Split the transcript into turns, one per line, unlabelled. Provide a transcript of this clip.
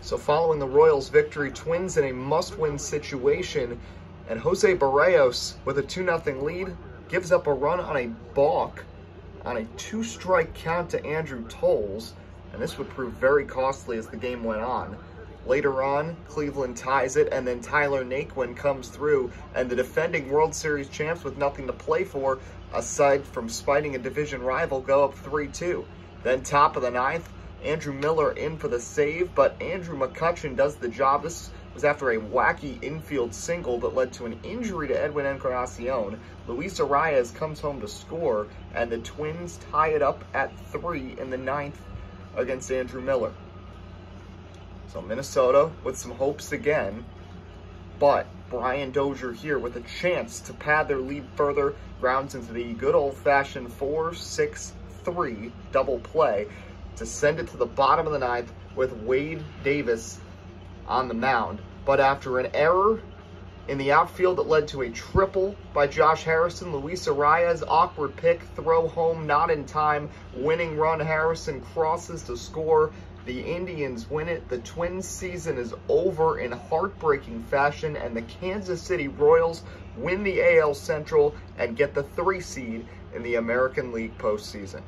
So following the Royals' victory, Twins in a must-win situation, and Jose Berrios with a 2-0 lead gives up a run on a balk on a two-strike count to Andrew Toles, and this would prove very costly as the game went on. Later on, Cleveland ties it, and then Tyler Naquin comes through, and the defending World Series champs with nothing to play for, aside from spiting a division rival, go up 3-2. Then top of the ninth, Andrew Miller in for the save, but Andrew McCutchen does the job. This was after a wacky infield single that led to an injury to Edwin Encarnacion. Luis Arraez comes home to score, and the Twins tie it up at three in the ninth against Andrew Miller. So Minnesota with some hopes again, but Brian Dozier here with a chance to pad their lead further, grounds into the good old-fashioned 4-6-3 double play to send it to the bottom of the ninth with Wade Davis on the mound. But after an error in the outfield that led to a triple by Josh Harrison, Luis Arraez, awkward pick, throw home, not in time, winning run, Harrison crosses to score. The Indians win it. The Twins season is over in heartbreaking fashion, and the Kansas City Royals win the AL Central and get the three seed in the American League postseason.